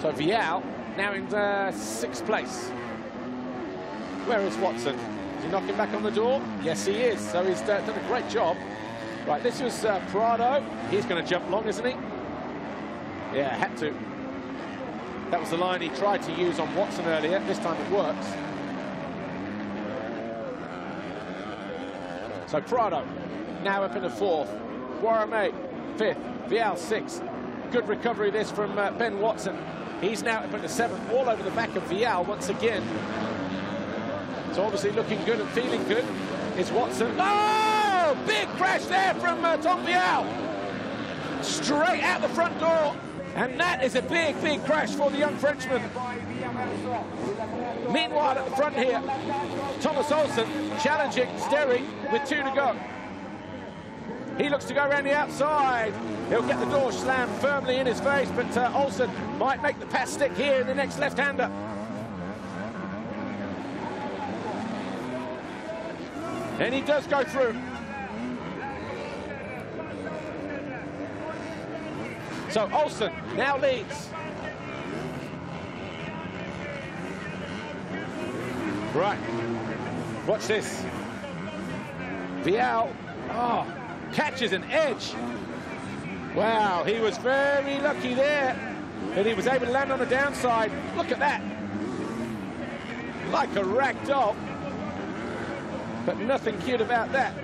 So Vialle now in uh, sixth place. Where is Watson? Is he knocking back on the door? Yes, he is. So he's uh, done a great job. Right, this was uh, Prado. He's going to jump long, isn't he? Yeah, had to. That was the line he tried to use on Watson earlier. This time it works. So Prado now up in the fourth. Warame fifth. Vialle sixth. Good recovery this from uh, Ben Watson. He's now in the seventh, all over the back of Vialle once again. So obviously looking good and feeling good is Watson. Oh, big crash there from uh, Tom Vialle. Straight out the front door. And that is a big, big crash for the young Frenchman. Meanwhile, at the front here, Thomas Olsen challenging Sterry with two to go. He looks to go around the outside. He'll get the door slammed firmly in his face, but uh, Olsen might make the pass stick here in the next left-hander. And he does go through. So Olsen now leads. Right. Watch this. Vialle. Oh, catches an edge. Wow, he was very lucky there that he was able to land on the downside. Look at that. Like a rag doll. But nothing cute about that.